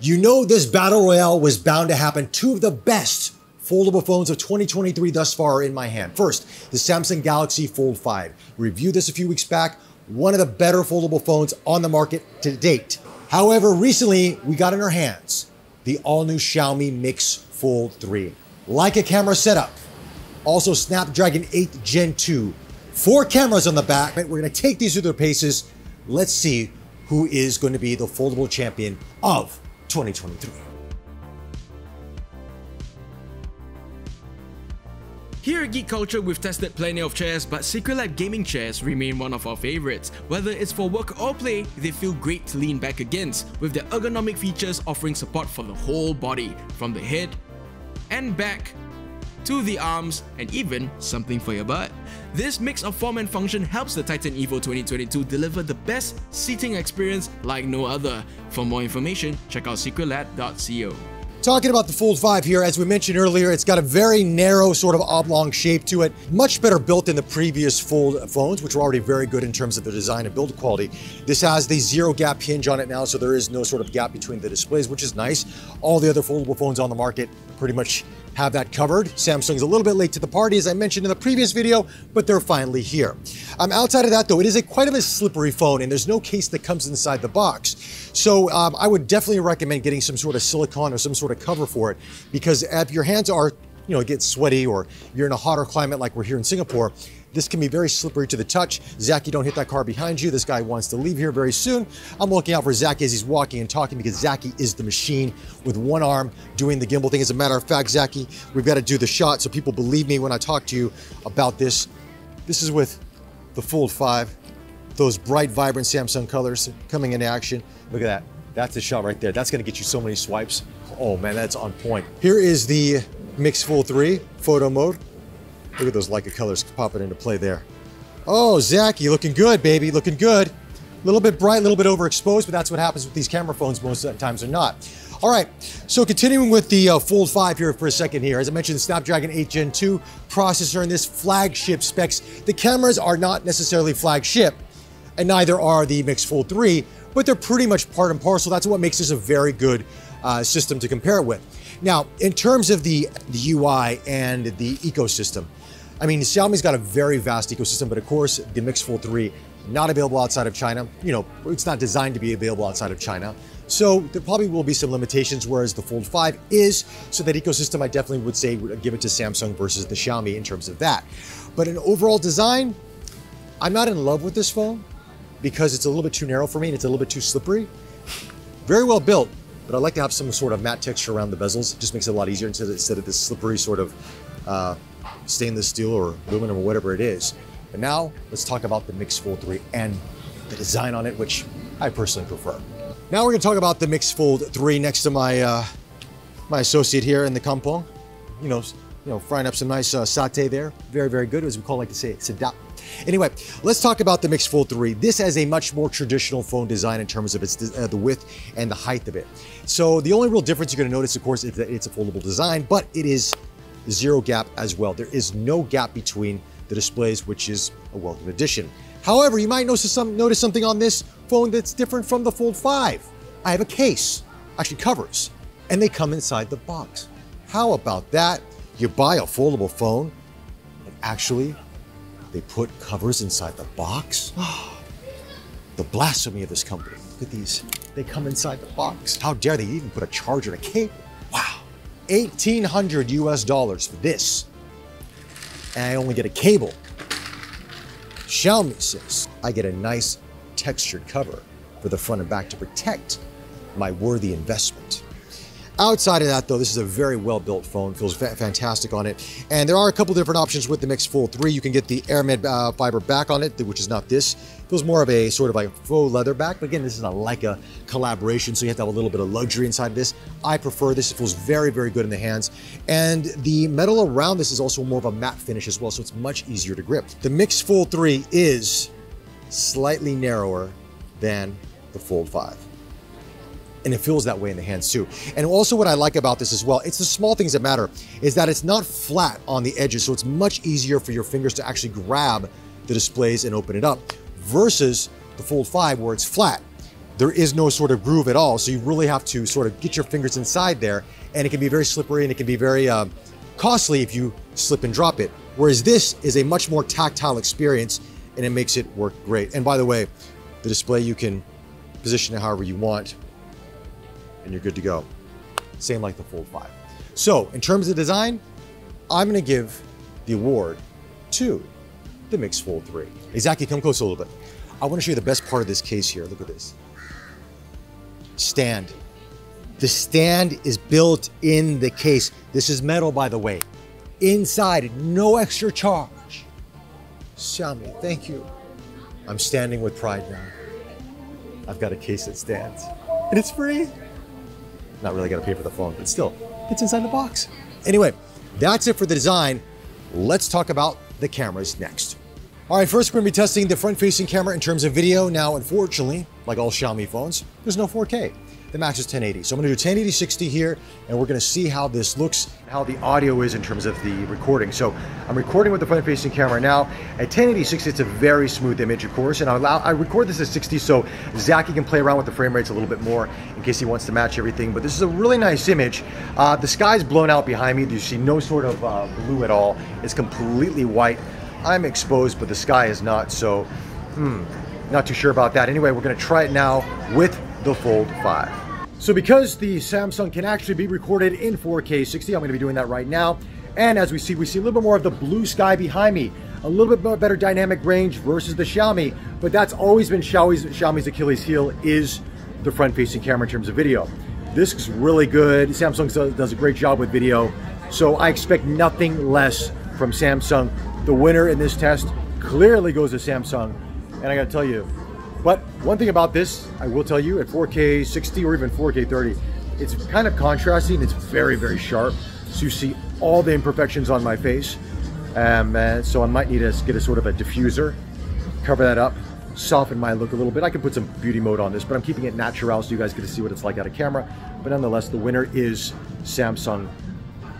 You know this battle royale was bound to happen. Two of the best foldable phones of 2023 thus far are in my hand. First, the Samsung Galaxy Fold 5. Reviewed this a few weeks back. One of the better foldable phones on the market to date. However, recently we got in our hands the all-new Xiaomi Mix Fold 3. Leica camera setup. Also Snapdragon 8 Gen 2. Four cameras on the back. We're gonna take these through their paces. Let's see who is going to be the foldable champion of 2023. Here at Geek Culture, we've tested plenty of chairs, but Secretlab gaming chairs remain one of our favorites. Whether it's for work or play, they feel great to lean back against, with their ergonomic features offering support for the whole body, from the head and back to the arms, and even something for your butt. This mix of form and function helps the Titan Evo 2022 deliver the best seating experience like no other. For more information, check out secretlab.co. Talking about the Fold 5 here, as we mentioned earlier, it's got a very narrow sort of oblong shape to it. Much better built than the previous Fold phones, which were already very good in terms of the design and build quality. This has the zero gap hinge on it now, so there is no sort of gap between the displays, which is nice. All the other foldable phones on the market pretty much have that covered. Samsung's a little bit late to the party, as I mentioned in the previous video, but they're finally here. Um, outside of that, though, it is a quite of a slippery phone, and there's no case that comes inside the box. So um, I would definitely recommend getting some sort of silicone or some sort of cover for it, because if your hands are, you know, get sweaty or you're in a hotter climate like we're here in Singapore, this can be very slippery to the touch. Zaki, don't hit that car behind you. This guy wants to leave here very soon. I'm looking out for Zaki as he's walking and talking because Zaki is the machine with one arm doing the gimbal thing. As a matter of fact, Zaki, we've got to do the shot so people believe me when I talk to you about this. This is with the Fold 5, those bright, vibrant Samsung colors coming into action. Look at that. That's the shot right there. That's going to get you so many swipes. Oh man, that's on point. Here is the Mix Fold 3 photo mode. Look at those Leica colors popping into play there. Oh, Zach, looking good, baby, looking good. A little bit bright, a little bit overexposed, but that's what happens with these camera phones most of the times or not. All right, so continuing with the uh, Fold 5 here for a second here. As I mentioned, Snapdragon 8 Gen 2 processor in this flagship specs. The cameras are not necessarily flagship, and neither are the Mix Fold 3, but they're pretty much part and parcel. That's what makes this a very good uh, system to compare it with. Now, in terms of the, the UI and the ecosystem, I mean, Xiaomi's got a very vast ecosystem, but of course, the Mix Fold 3, not available outside of China. You know, it's not designed to be available outside of China. So there probably will be some limitations, whereas the Fold 5 is. So that ecosystem, I definitely would say, would give it to Samsung versus the Xiaomi in terms of that. But in overall design, I'm not in love with this phone because it's a little bit too narrow for me and it's a little bit too slippery. Very well built, but I'd like to have some sort of matte texture around the bezels. It just makes it a lot easier instead of this slippery sort of uh, stainless steel or aluminum or whatever it is. But now let's talk about the Mix Fold 3 and the design on it, which I personally prefer. Now we're gonna talk about the Mix Fold 3 next to my uh, my associate here in the kampong. You know, you know, frying up some nice uh, satay there. Very, very good, as we call like to say, sedap. Anyway, let's talk about the Mix Fold 3. This has a much more traditional phone design in terms of its uh, the width and the height of it. So the only real difference you're gonna notice, of course, is that it's a foldable design, but it is zero gap as well. There is no gap between the displays, which is a welcome addition. However, you might notice, some, notice something on this phone that's different from the Fold 5. I have a case, actually covers, and they come inside the box. How about that? You buy a foldable phone, and actually, they put covers inside the box? the blasphemy of this company. Look at these. They come inside the box. How dare they even put a charger and a cable? Wow. 1800 US dollars for this. And I only get a cable. Xiaomi says I get a nice textured cover for the front and back to protect my worthy investment. Outside of that, though, this is a very well-built phone. Feels fa fantastic on it. And there are a couple different options with the Mix Fold 3. You can get the aramid uh, fiber back on it, which is not this. Feels more of a sort of like faux leather back. But again, this is a Leica collaboration, so you have to have a little bit of luxury inside of this. I prefer this. It feels very, very good in the hands. And the metal around this is also more of a matte finish as well, so it's much easier to grip. The Mix Fold 3 is slightly narrower than the Fold 5 and it feels that way in the hands too. And also what I like about this as well, it's the small things that matter, is that it's not flat on the edges, so it's much easier for your fingers to actually grab the displays and open it up, versus the Fold 5 where it's flat. there is no sort of groove at all. So you really have to sort of get your fingers inside there and it can be very slippery and it can be very um, costly if you slip and drop it. Whereas this is a much more tactile experience and it makes it work great. And by the way, the display you can position it however you want and you're good to go. Same like the Fold 5. So in terms of design, I'm gonna give the award to the Mix Fold 3. Hey, Zachy, come close a little bit. I wanna show you the best part of this case here. Look at this. Stand. The stand is built in the case. This is metal, by the way. Inside, no extra charge. Xiaomi, thank you. I'm standing with pride now. I've got a case that stands. And it's free. Not really gonna pay for the phone, but still, it's inside the box. Anyway, that's it for the design. Let's talk about the cameras next. All right, first we're gonna be testing the front-facing camera in terms of video. Now, unfortunately, like all Xiaomi phones, there's no 4K the max is 1080. So I'm gonna do 1080 60 here, and we're gonna see how this looks, how the audio is in terms of the recording. So I'm recording with the front facing camera now. At 1080 60, it's a very smooth image, of course, and I, allow, I record this at 60 so Zachy can play around with the frame rates a little bit more in case he wants to match everything. But this is a really nice image. Uh, the sky's blown out behind me. You see no sort of uh, blue at all. It's completely white. I'm exposed, but the sky is not, so hmm, not too sure about that. Anyway, we're gonna try it now with the Fold 5. So because the Samsung can actually be recorded in 4K 60, I'm going to be doing that right now. And as we see, we see a little bit more of the blue sky behind me. A little bit better dynamic range versus the Xiaomi, but that's always been Xiaomi's, Xiaomi's Achilles heel is the front-facing camera in terms of video. This is really good. Samsung does a great job with video, so I expect nothing less from Samsung. The winner in this test clearly goes to Samsung, and I gotta tell you, but one thing about this, I will tell you, at 4K 60 or even 4K 30, it's kind of contrasting. It's very, very sharp. So you see all the imperfections on my face. Um, uh, so I might need to get a sort of a diffuser, cover that up, soften my look a little bit. I can put some beauty mode on this, but I'm keeping it natural so you guys get to see what it's like out of camera. But nonetheless, the winner is Samsung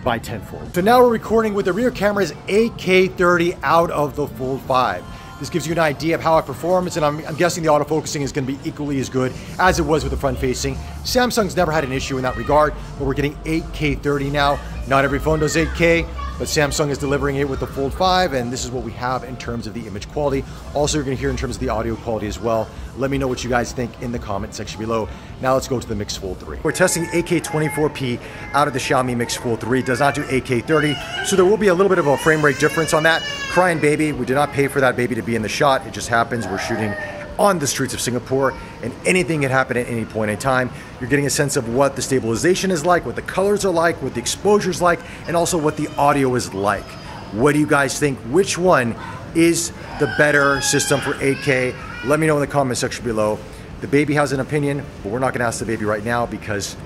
by tenfold. So now we're recording with the rear camera's 8K30 out of the Fold 5. This gives you an idea of how it performs, and I'm, I'm guessing the autofocusing is going to be equally as good as it was with the front facing. Samsung's never had an issue in that regard, but we're getting 8K 30 now. Not every phone does 8K, but Samsung is delivering it with the Fold 5, and this is what we have in terms of the image quality. Also, you're gonna hear in terms of the audio quality as well. Let me know what you guys think in the comment section below. Now let's go to the Mix Fold 3. We're testing 8K 24p out of the Xiaomi Mix Fold 3. It does not do 8K 30, so there will be a little bit of a frame rate difference on that. Crying baby, we did not pay for that baby to be in the shot. It just happens. We're shooting on the streets of Singapore, and anything can happen at any point in time. You're getting a sense of what the stabilization is like, what the colors are like, what the exposure is like, and also what the audio is like. What do you guys think? Which one is the better system for 8K? Let me know in the comment section below. The baby has an opinion, but we're not going to ask the baby right now because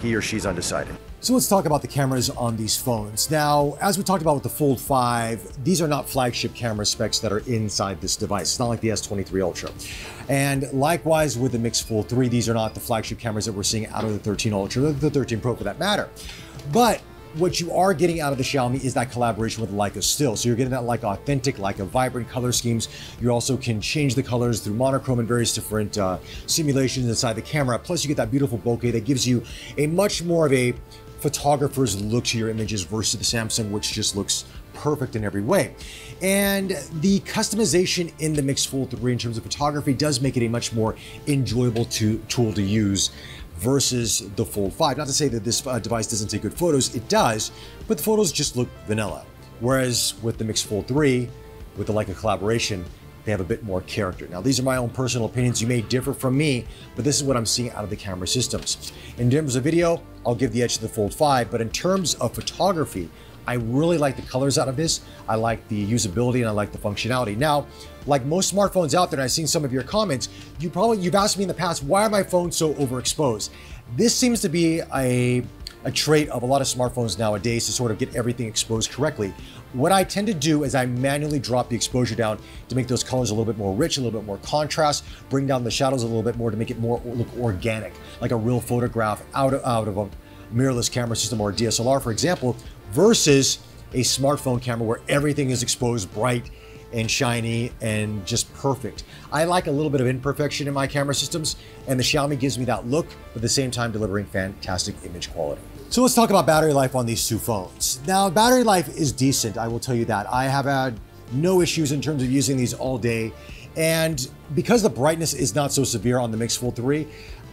he or she's undecided. So let's talk about the cameras on these phones. Now, as we talked about with the Fold 5, these are not flagship camera specs that are inside this device. It's not like the S23 Ultra. And likewise with the Mix Fold 3, these are not the flagship cameras that we're seeing out of the 13 Ultra, the 13 Pro for that matter. But what you are getting out of the Xiaomi is that collaboration with Leica still. So you're getting that like authentic, like a vibrant color schemes. You also can change the colors through monochrome and various different uh, simulations inside the camera. Plus you get that beautiful bokeh that gives you a much more of a photographers look to your images versus the Samsung, which just looks perfect in every way. And the customization in the Mix Fold 3 in terms of photography does make it a much more enjoyable to, tool to use versus the Fold 5. Not to say that this uh, device doesn't take good photos, it does, but the photos just look vanilla. Whereas with the Mix Fold 3, with the Leica collaboration, they have a bit more character. Now, these are my own personal opinions. You may differ from me, but this is what I'm seeing out of the camera systems. In terms of video, I'll give the edge to the Fold 5, but in terms of photography, I really like the colors out of this. I like the usability and I like the functionality. Now, like most smartphones out there, and I've seen some of your comments, you probably, you've asked me in the past, why are my phones so overexposed? This seems to be a a trait of a lot of smartphones nowadays to sort of get everything exposed correctly. What I tend to do is I manually drop the exposure down to make those colors a little bit more rich, a little bit more contrast, bring down the shadows a little bit more to make it more look organic, like a real photograph out of, out of a mirrorless camera system or a DSLR, for example, versus a smartphone camera where everything is exposed bright and shiny and just perfect. I like a little bit of imperfection in my camera systems, and the Xiaomi gives me that look, but at the same time delivering fantastic image quality. So let's talk about battery life on these two phones. Now, battery life is decent, I will tell you that. I have had no issues in terms of using these all day. And because the brightness is not so severe on the Mix Fold 3,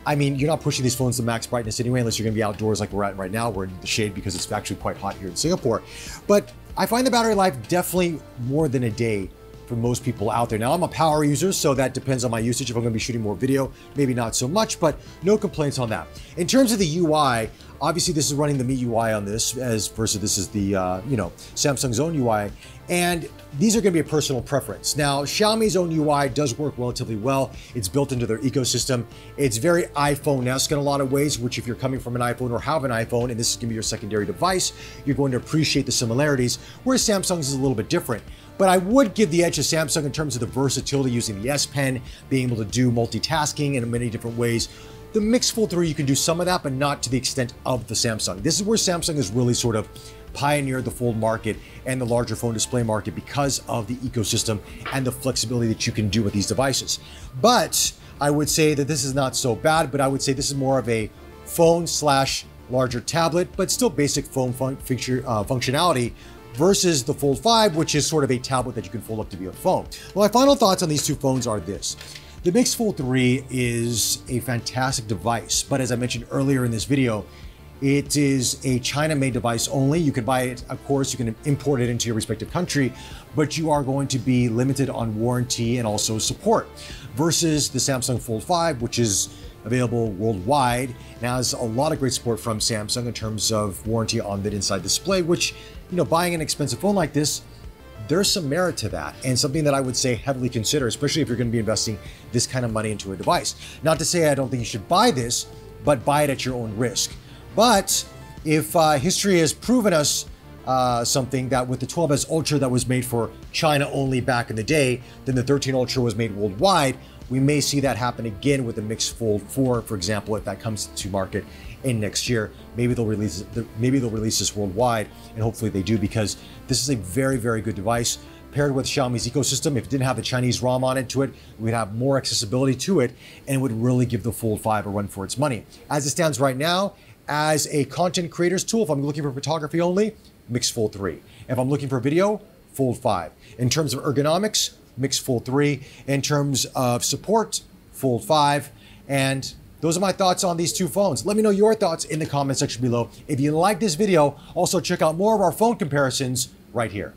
I mean, you're not pushing these phones to max brightness anyway, unless you're gonna be outdoors like we're at right now. We're in the shade because it's actually quite hot here in Singapore. But I find the battery life definitely more than a day for most people out there. Now, I'm a power user, so that depends on my usage. If I'm gonna be shooting more video, maybe not so much, but no complaints on that. In terms of the UI, obviously this is running the MIUI on this, as versus this is the, uh, you know, Samsung's own UI. And these are gonna be a personal preference. Now, Xiaomi's own UI does work relatively well. It's built into their ecosystem. It's very iPhone-esque in a lot of ways, which if you're coming from an iPhone or have an iPhone, and this is gonna be your secondary device, you're going to appreciate the similarities, whereas Samsung's is a little bit different. But I would give the edge to Samsung in terms of the versatility using the S Pen, being able to do multitasking in many different ways. The Mix Fold 3, you can do some of that, but not to the extent of the Samsung. This is where Samsung has really sort of pioneered the fold market and the larger phone display market because of the ecosystem and the flexibility that you can do with these devices. But I would say that this is not so bad, but I would say this is more of a phone slash larger tablet, but still basic phone fun feature, uh, functionality versus the Fold 5, which is sort of a tablet that you can fold up to be a phone. Well, my final thoughts on these two phones are this. The Mix Fold 3 is a fantastic device, but as I mentioned earlier in this video, it is a China-made device only. You can buy it, of course, you can import it into your respective country, but you are going to be limited on warranty and also support versus the Samsung Fold 5, which is available worldwide and has a lot of great support from Samsung in terms of warranty on the inside display, which, you know, buying an expensive phone like this, there's some merit to that and something that I would say heavily consider, especially if you're going to be investing this kind of money into a device. Not to say I don't think you should buy this, but buy it at your own risk. But if uh, history has proven us uh, something that with the 12S Ultra that was made for China only back in the day, then the 13 Ultra was made worldwide, we may see that happen again with the Mix Fold 4, for example, if that comes to market in next year. Maybe they'll release maybe they'll release this worldwide, and hopefully they do because this is a very very good device paired with Xiaomi's ecosystem. If it didn't have the Chinese ROM on it to it, we'd have more accessibility to it, and it would really give the Fold 5 a run for its money. As it stands right now, as a content creator's tool, if I'm looking for photography only, Mix Fold 3. If I'm looking for video, Fold 5. In terms of ergonomics, Mix Fold 3. In terms of support, Fold 5. And those are my thoughts on these two phones. Let me know your thoughts in the comment section below. If you like this video, also check out more of our phone comparisons right here.